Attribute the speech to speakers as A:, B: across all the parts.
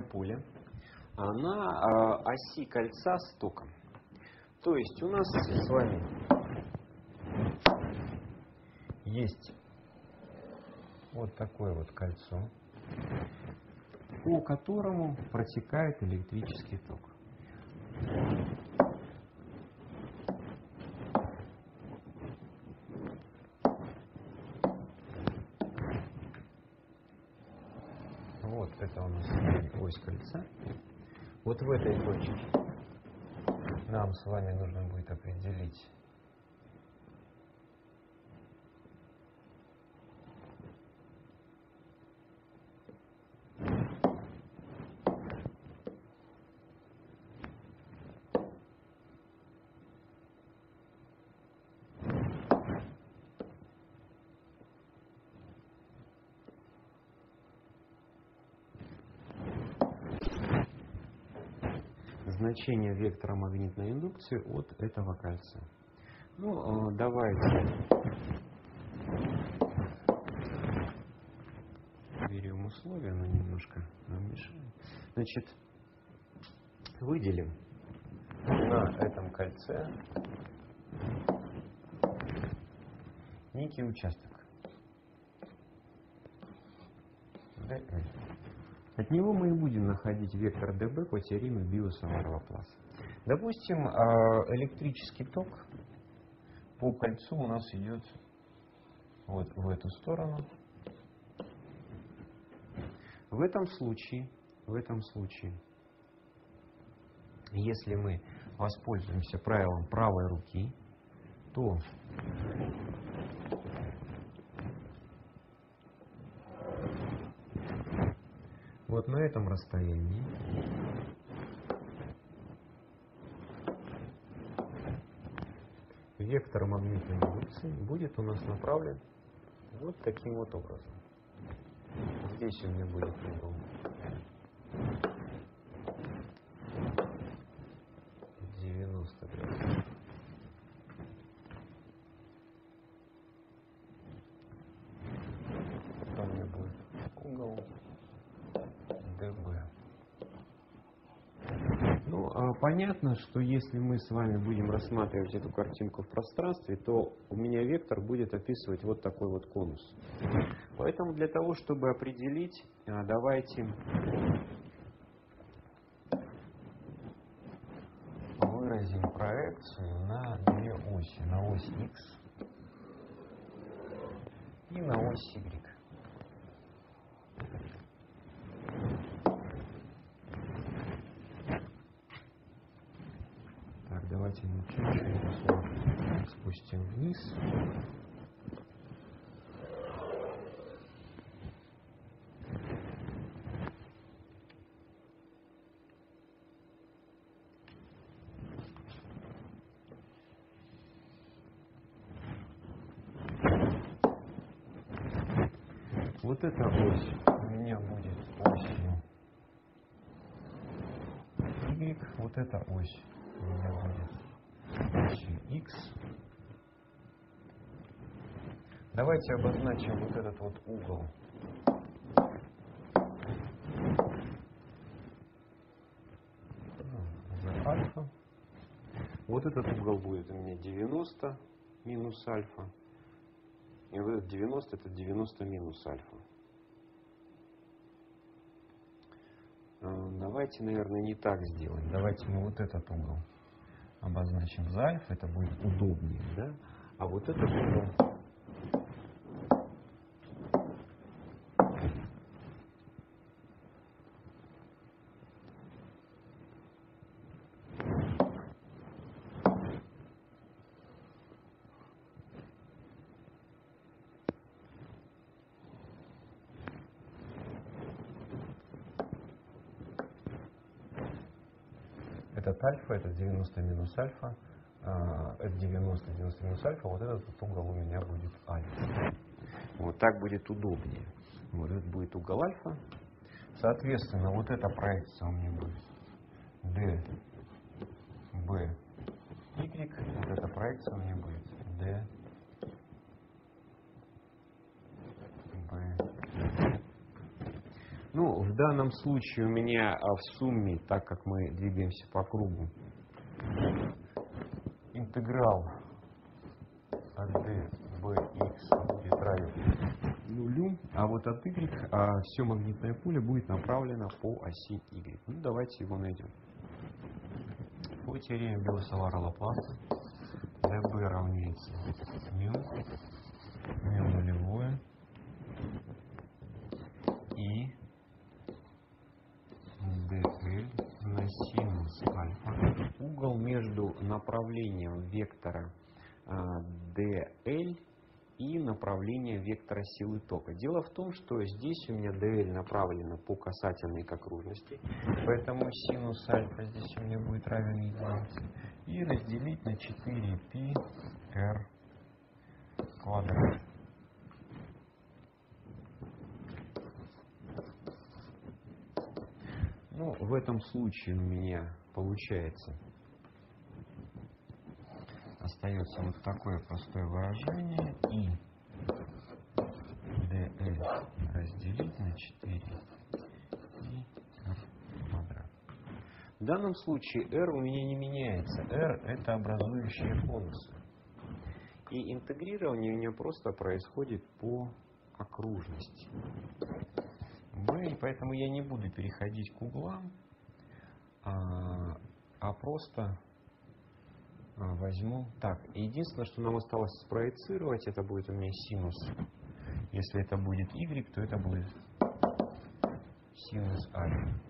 A: поле на оси кольца с током. То есть у нас с вами есть вот такое вот кольцо, по которому протекает электрический ток. Вот это у нас ось кольца. Вот в этой точке нам с вами нужно будет определить значение вектора магнитной индукции от этого кольца. Ну, давайте берем условия, но немножко нам мешает. Значит, выделим на этом кольце некий участок. От него мы и будем находить вектор dB по теореме Биоса-Варова-Пласа. Допустим, а, электрический ток по кольцу у нас идет вот в эту сторону. В этом случае, в этом случае, если мы воспользуемся правилом правой руки, то вот на этом расстоянии вектор магнитной индукции будет у нас направлен вот таким вот образом. Здесь у меня будет 90 градусов. Потом у меня будет угол ДБ. Ну, а понятно, что если мы с вами будем рассматривать эту картинку в пространстве, то у меня вектор будет описывать вот такой вот конус. Поэтому для того, чтобы определить, а, давайте выразим проекцию на две оси. На ось x и на ось y. Так, давайте мы чуть-чуть спустим вниз. Вот эта ось у меня будет осью y, вот эта ось у меня будет осью x. Давайте обозначим вот этот вот угол. За альфа. Вот этот угол будет у меня 90 минус альфа. И вот этот 90 это 90 минус альфа. Давайте, наверное, не так сделаем. Давайте мы вот этот угол обозначим за альфа. Это будет удобнее, да? А вот этот угол этот альфа, это 90 минус альфа, это 90, 90 минус альфа, вот этот угол у меня будет альфа. Вот так будет удобнее. Вот это будет угол альфа. Соответственно, вот эта проекция у меня будет d, b, y. Вот эта проекция у меня будет d, b. Ну, в данном случае у меня а, в сумме, так как мы двигаемся по кругу, интеграл от d bx равен нулю, а вот от y а, все магнитное поле будет направлено по оси y. Ну, давайте его найдем. По теореме Белосовара Лапласа db равняется μ нулевое и dl на синус альфа. Угол между направлением вектора dl и направлением вектора силы тока. Дело в том, что здесь у меня dl направлено по касательной к окружности, поэтому синус альфа здесь у меня будет равен единице. И разделить на 4π r квадрат. Ну, в этом случае у меня получается остается вот такое простое выражение и dl разделить на 4 и r квадрат. В данном случае r у меня не меняется. r это образующие конусы. И интегрирование у меня просто происходит по окружности. B, и поэтому я не буду переходить к углам, а, а просто возьму. Так, единственное, что нам осталось спроецировать, это будет у меня синус. Если это будет y, то это будет синус альфа.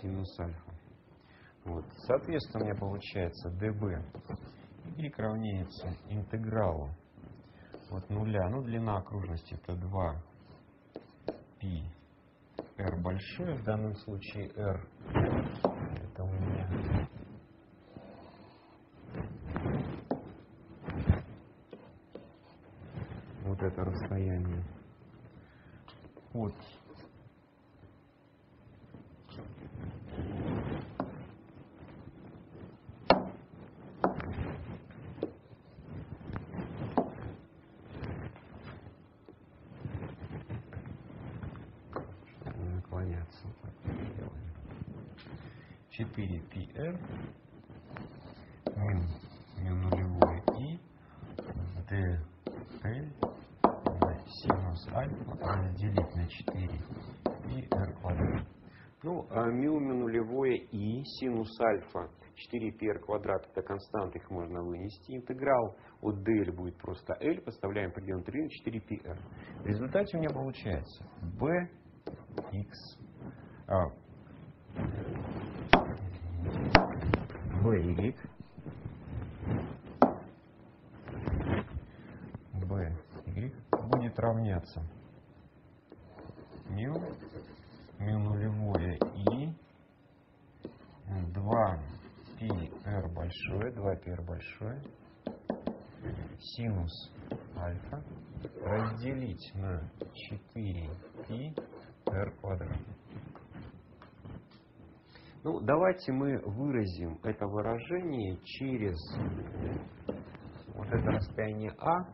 A: Синус альфа. Вот. Соответственно, у меня получается db y равняется интегралу от нуля. Ну, длина окружности это 2 π r большое. В данном случае r это у меня вот это расстояние от наклоняться. 4 πr эм. мин не нулевое и d l синус альфа делить на 4 и r квадрат. Ну, а миу нулевое и синус альфа 4 пр квадрат это константа, их можно вынести. Интеграл от dl будет просто l, подставляем пределы 3 4 πr. В результате у меня получается b x а, by by будет равняться мю, мю нулевое и 2 πr большое, 2 πr большое, синус альфа разделить на 4 π r квадрат. Ну, давайте мы выразим это выражение через вот это расстояние А,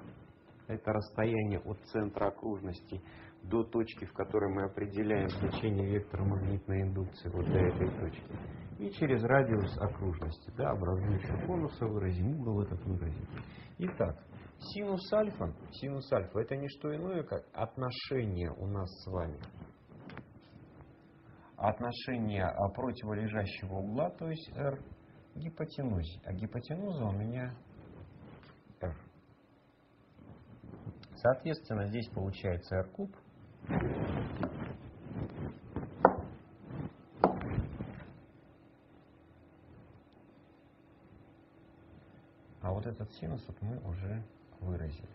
A: это расстояние от центра окружности до точки, в которой мы определяем значение вектора магнитной индукции вот до этой точки. И через радиус окружности, да, образующего конуса выразим, угол этот выразим. Итак, синус альфа, синус альфа это не что иное, как отношение у нас с вами отношение противолежащего угла, то есть R, гипотенузе. А гипотенуза у меня R. Соответственно, здесь получается R куб. А вот этот синус вот мы уже выразили.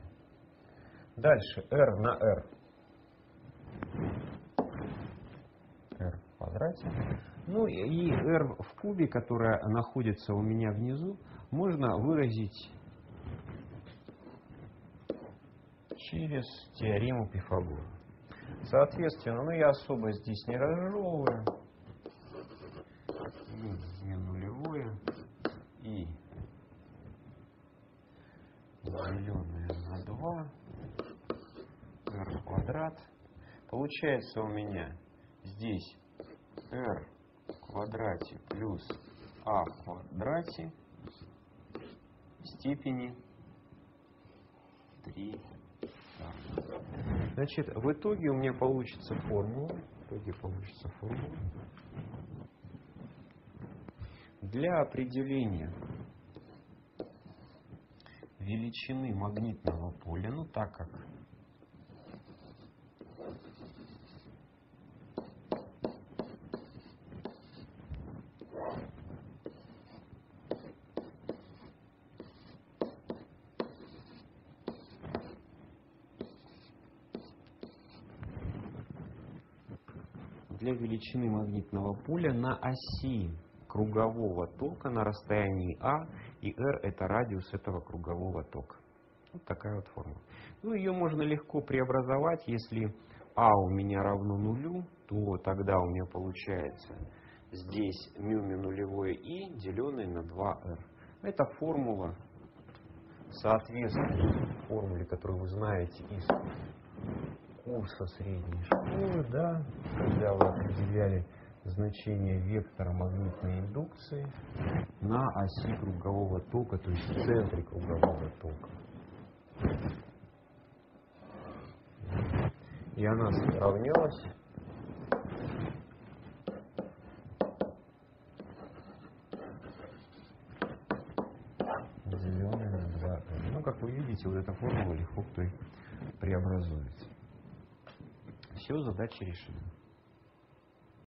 A: Дальше R на. R в квадрате. Ну и R в кубе, которая находится у меня внизу, можно выразить через теорему Пифагора. Соответственно, ну я особо здесь не разжевываю. Не нулевое и деленное на 2 r квадрат. Получается у меня здесь r квадрате плюс а в квадрате в степени 3 Значит, в итоге у меня получится формула. В итоге получится формула. Для определения величины магнитного поля, ну так как для величины магнитного поля на оси кругового тока на расстоянии А, и R это радиус этого кругового тока. Вот такая вот формула. Ну, ее можно легко преобразовать, если А у меня равно нулю, то тогда у меня получается здесь мюми нулевое И, деленное на 2R. Это формула соответствует формуле, которую вы знаете из курса средней школы, да, когда вы определяли значение вектора магнитной индукции на оси кругового тока, то есть в центре кругового тока. И она равнялась деленной на 2 Ну, как вы видите, вот эта формула легко преобразуется. Все, задачи решены.